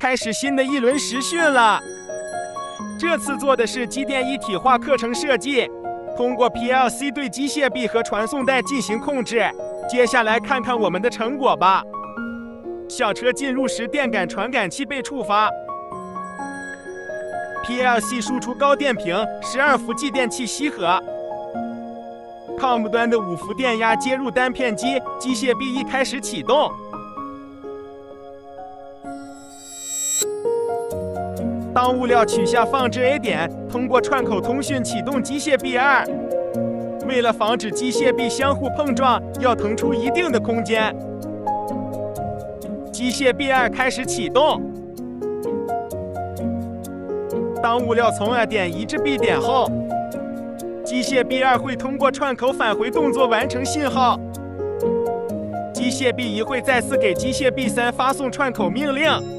开始新的一轮实训了。这次做的是机电一体化课程设计，通过 PLC 对机械臂和传送带进行控制。接下来看看我们的成果吧。小车进入时，电感传感器被触发，PLC 输出高电平，十二伏继电器吸合，COM 端的五伏电压接入单片机，机械臂一开始启动。当物料取下放置 A 点，通过串口通讯启动机械臂二。为了防止机械臂相互碰撞，要腾出一定的空间。机械臂二开始启动。当物料从 A 点移至 B 点后，机械臂二会通过串口返回动作完成信号。机械臂一会再次给机械臂三发送串口命令。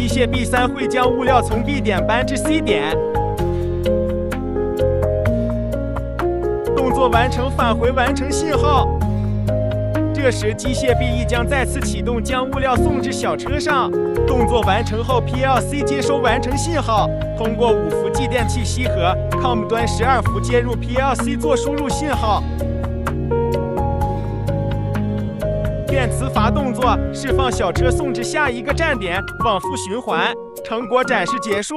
机械臂三会将物料从 B 点搬至 C 点。动作完成，返回完成信号。这时机械臂一将再次启动，将物料送至小车上。动作完成后，PLC 接收完成信号，通过五伏继电器吸合，COM 端十二伏接入 PLC 做输入信号。电磁阀动作释放小车送至下一个站点，往复循环。成果展示结束。